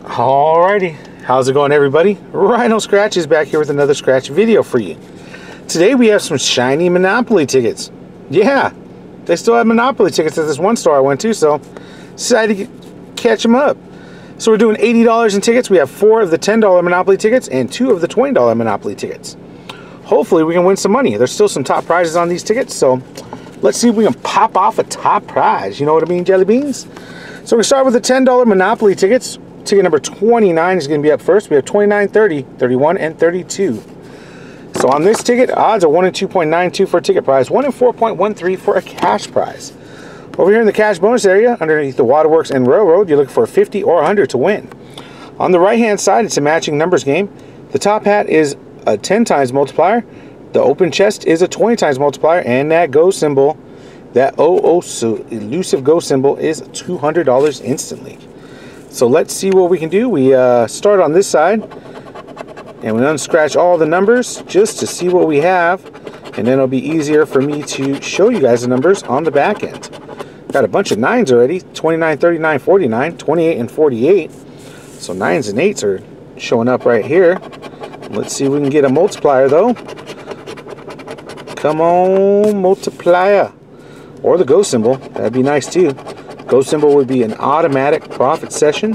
Alrighty, how's it going everybody? Rhino Scratch is back here with another Scratch video for you. Today we have some shiny Monopoly tickets. Yeah, they still have Monopoly tickets at this one store I went to, so decided to catch them up. So we're doing $80 in tickets. We have four of the $10 Monopoly tickets and two of the $20 Monopoly tickets. Hopefully we can win some money. There's still some top prizes on these tickets, so let's see if we can pop off a top prize. You know what I mean, jelly beans? So we start with the $10 Monopoly tickets. Ticket number 29 is going to be up first. We have 29, 30, 31, and 32. So on this ticket, odds are 1 in 2.92 for a ticket prize, 1 in 4.13 for a cash prize. Over here in the cash bonus area, underneath the Waterworks and Railroad, you're looking for 50 or 100 to win. On the right-hand side, it's a matching numbers game. The top hat is a 10 times multiplier. The open chest is a 20 times multiplier. And that go symbol, that oh oh so elusive go symbol is $200 instantly. So let's see what we can do. We uh, start on this side and we unscratch all the numbers just to see what we have. And then it'll be easier for me to show you guys the numbers on the back end. Got a bunch of nines already, 29, 39, 49, 28, and 48. So nines and eights are showing up right here. Let's see if we can get a multiplier though. Come on, multiplier. Or the go symbol, that'd be nice too. Go symbol would be an automatic profit session.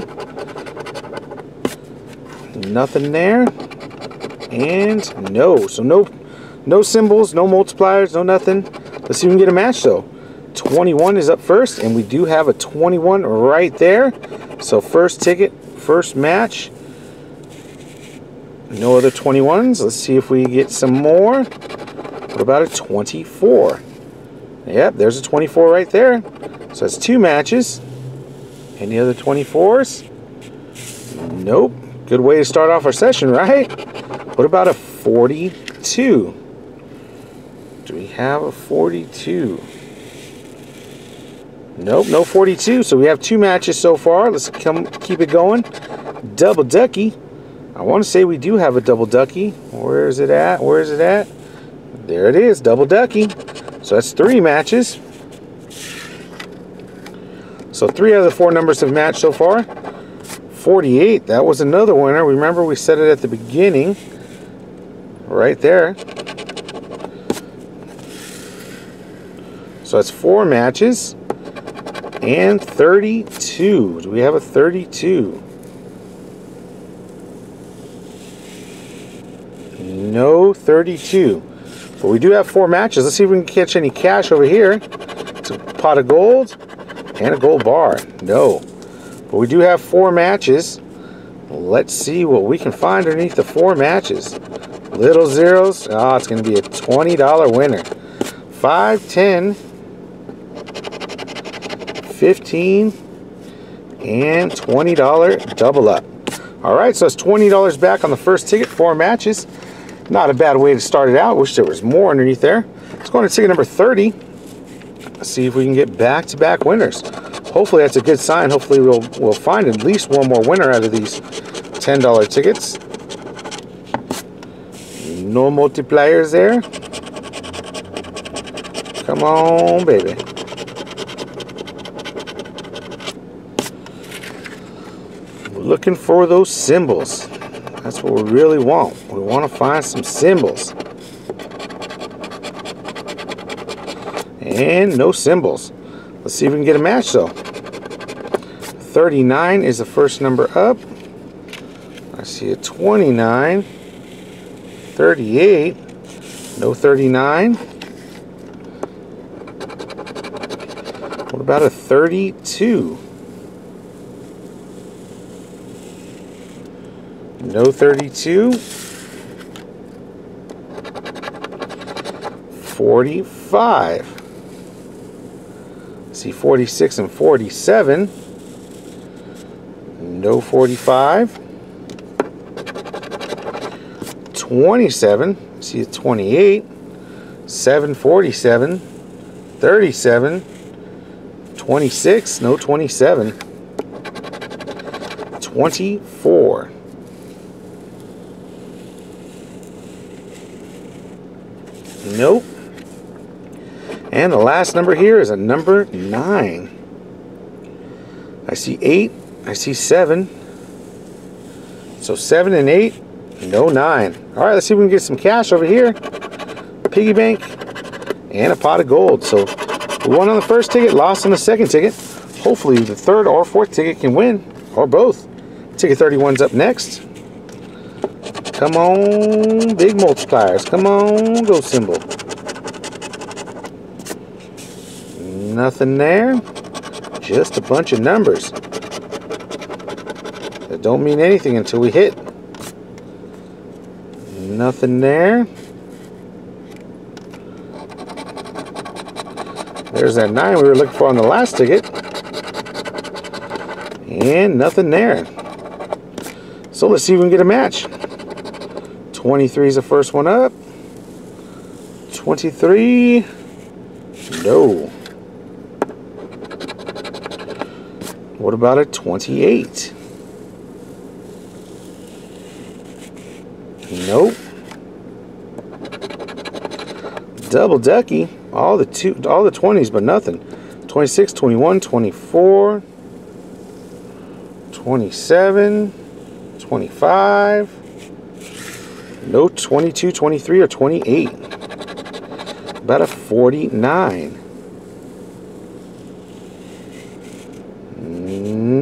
Nothing there. And no. So no no symbols, no multipliers, no nothing. Let's see if we can get a match though. 21 is up first, and we do have a 21 right there. So first ticket, first match. No other 21s. Let's see if we get some more. What about a 24? Yep, there's a 24 right there. So that's two matches. Any other 24s? Nope. Good way to start off our session, right? What about a 42? Do we have a 42? Nope, no 42. So we have two matches so far. Let's come keep it going. Double ducky. I want to say we do have a double ducky. Where is it at? Where is it at? There it is, double ducky. So that's three matches. So three out of the four numbers have matched so far. 48, that was another winner. Remember we said it at the beginning. Right there. So that's four matches. And 32. Do we have a 32? No 32. But we do have four matches. Let's see if we can catch any cash over here. It's a pot of gold and a gold bar. No. But we do have four matches. Let's see what we can find underneath the four matches. Little zeros. Oh, it's going to be a $20 winner. 5, 10, 15, and $20 double up. All right, so it's $20 back on the first ticket, four matches. Not a bad way to start it out. Wish there was more underneath there. Let's go on to ticket number 30. See if we can get back-to-back -back winners. Hopefully that's a good sign. Hopefully we'll, we'll find at least one more winner out of these $10 tickets. No multipliers there. Come on, baby. We're looking for those symbols. That's what we really want. We want to find some symbols. And no symbols. Let's see if we can get a match though. 39 is the first number up. I see a 29. 38. No 39. What about a 32? No 32. 45. See 46 and 47. No 45. 27. See 28. 747. 37. 26. No 27. 24. Nope. And the last number here is a number 9. I see 8. I see 7. So seven and eight, no nine. All right, let's see if we can get some cash over here. Piggy bank and a pot of gold. So won on the first ticket, lost on the second ticket. Hopefully the third or fourth ticket can win, or both. Ticket 31's up next. Come on, big multipliers. Come on, go symbol. Nothing there. Just a bunch of numbers. That don't mean anything until we hit. Nothing there. There's that 9 we were looking for on the last ticket. And nothing there. So let's see if we can get a match. 23 is the first one up. 23. No. What about a 28? Nope. Double ducky. All the two all the 20s but nothing. 26, 21, 24, 27, 25. No 22, 23, or 28. About a 49.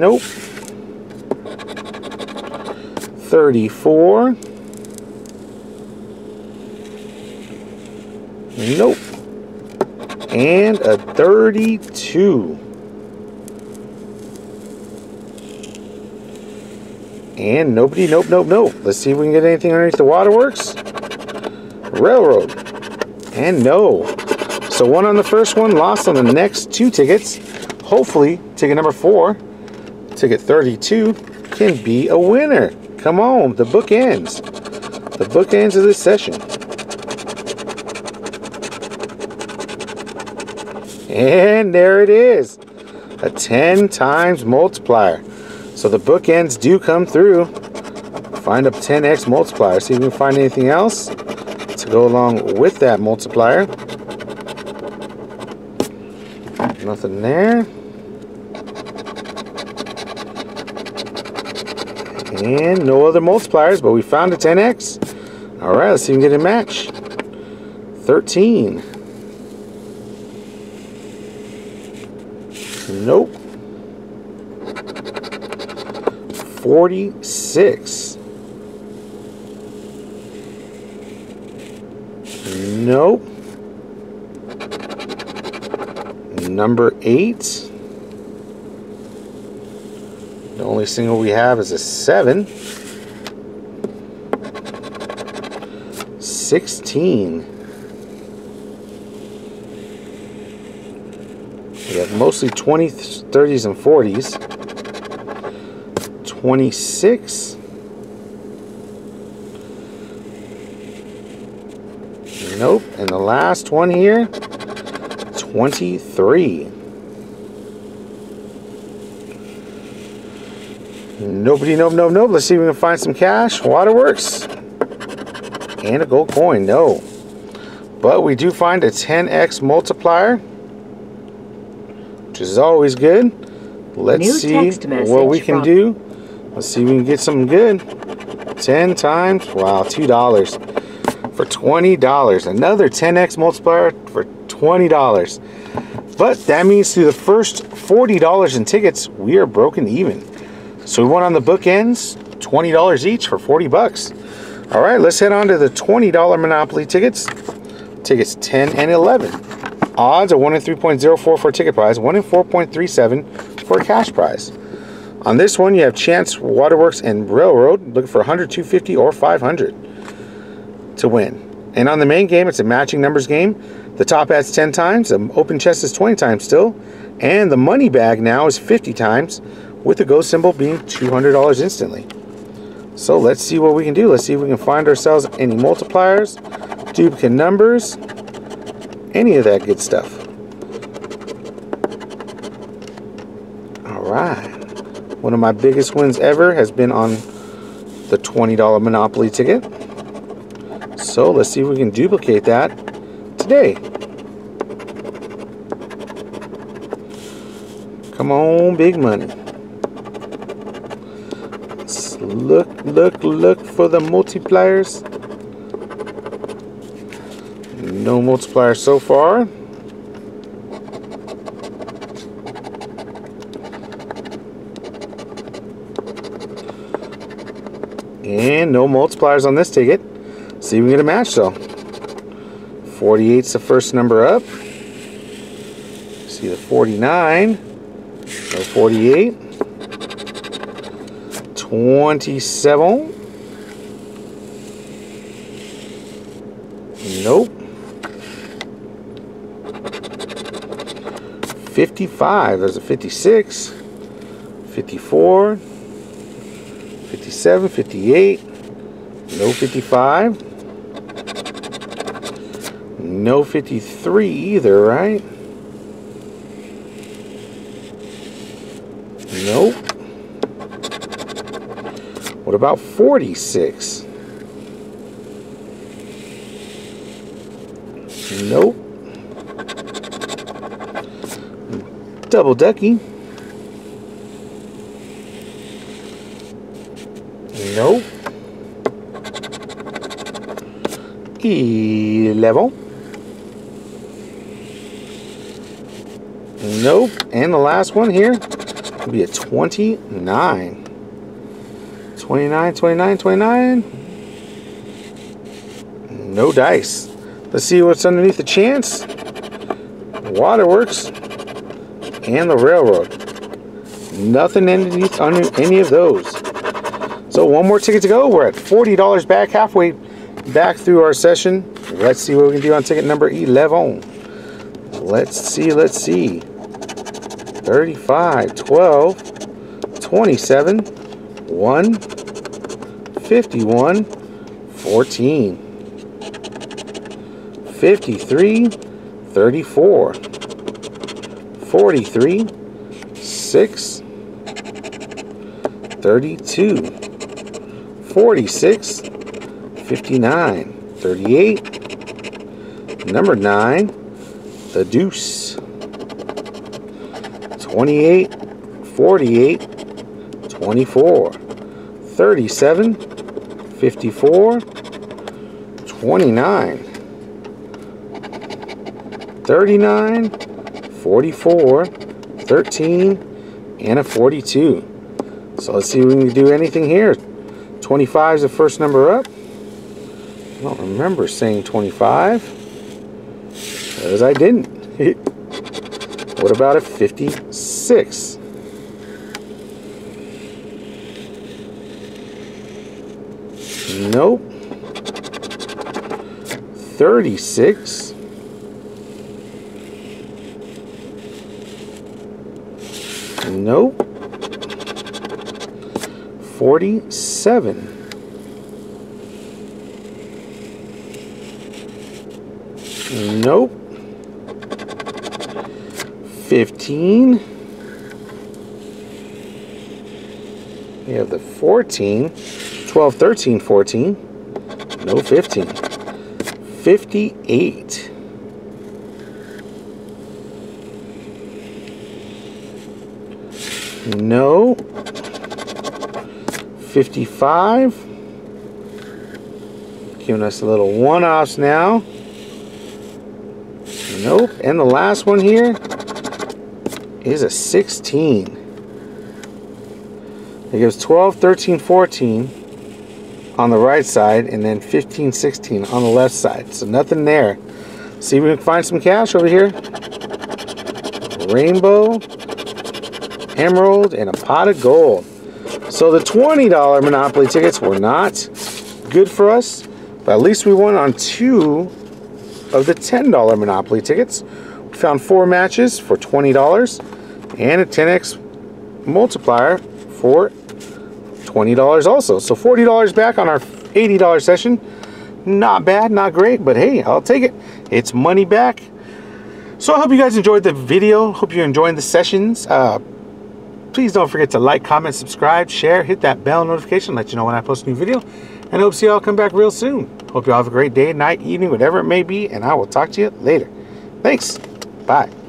Nope. 34. Nope. And a 32. And nobody, nope, nope, nope. Let's see if we can get anything underneath the waterworks. Railroad. And no. So won on the first one, lost on the next two tickets. Hopefully, ticket number four, ticket 32, can be a winner. Come on, the book ends. The book ends of this session. And there it is. A 10 times multiplier. So the bookends do come through. Find a 10x multiplier. See if we can find anything else to go along with that multiplier. Nothing there. And no other multipliers, but we found a 10x. All right, let's see if we can get a match. 13. Nope. 46. Nope. Number 8. The only single we have is a 7. 16. We have mostly 20s, 30s, and 40s. 26. Nope. And the last one here, 23. Nobody, nope, nope, nope. Let's see if we can find some cash. Waterworks. And a gold coin. No. But we do find a 10x multiplier, which is always good. Let's New see what we can do. Let's see if we can get something good. 10 times. Wow, $2 for $20. Another 10x multiplier for $20. But that means through the first $40 in tickets, we are broken even. So we went on the bookends, $20 each for 40 bucks. All right, let's head on to the $20 Monopoly tickets. Tickets 10 and 11. Odds are 1 in 3.04 for a ticket prize, 1 in 4.37 for a cash prize. On this one, you have Chance, Waterworks, and Railroad looking for 100, 250, or 500 to win. And on the main game, it's a matching numbers game. The top adds 10 times, the open chest is 20 times still, and the money bag now is 50 times, with the go symbol being $200 instantly. So let's see what we can do. Let's see if we can find ourselves any multipliers, duplicate numbers, any of that good stuff. All right. One of my biggest wins ever has been on the $20 Monopoly ticket. So let's see if we can duplicate that today. Come on, big money. Look, look, look for the multipliers. No multipliers so far. And no multipliers on this ticket. See if we can get a match though. 48's the first number up. See the 49. No 48. 27. Nope. 55. There's a 56. 54. 57, 58, no 55, no 53 either, right? Nope. What about 46? Nope. Double ducky. Nope. Eleven. Nope. And the last one here will be a 29. 29, 29, 29. No dice. Let's see what's underneath the chance. Waterworks and the railroad. Nothing underneath under any of those. So one more ticket to go. We're at $40 back, halfway back through our session. Let's see what we can do on ticket number 11. Let's see, let's see. 35, 12, 27, 1, 51, 14, 53, 34, 43, 6, 32, 46, 59, 38, number 9, the deuce, 28, 48, 24, 37, 54, 29, 39, 44, 13, and a 42. So let's see if we can do anything here. 25 is the first number up. I don't remember saying 25. Because I didn't. what about a 56? Nope. 36. Nope. 47. Nope. 15. We have the 14. 12, 13, 14. No 15. 58. No. 55. Giving us a little one-offs now. Nope. And the last one here is a 16. It gives 12, 13, 14 on the right side and then 15, 16 on the left side. So nothing there. See if we can find some cash over here. Rainbow, emerald, and a pot of gold. So the $20 Monopoly tickets were not good for us, but at least we won on two of the $10 Monopoly tickets. We found four matches for $20 and a 10x multiplier for $20 also. So $40 back on our $80 session. Not bad, not great, but hey, I'll take it. It's money back. So I hope you guys enjoyed the video. Hope you're enjoying the sessions. Uh, Please don't forget to like, comment, subscribe, share, hit that bell notification, let you know when I post a new video. And I hope to see you all come back real soon. Hope you all have a great day, night, evening, whatever it may be, and I will talk to you later. Thanks. Bye.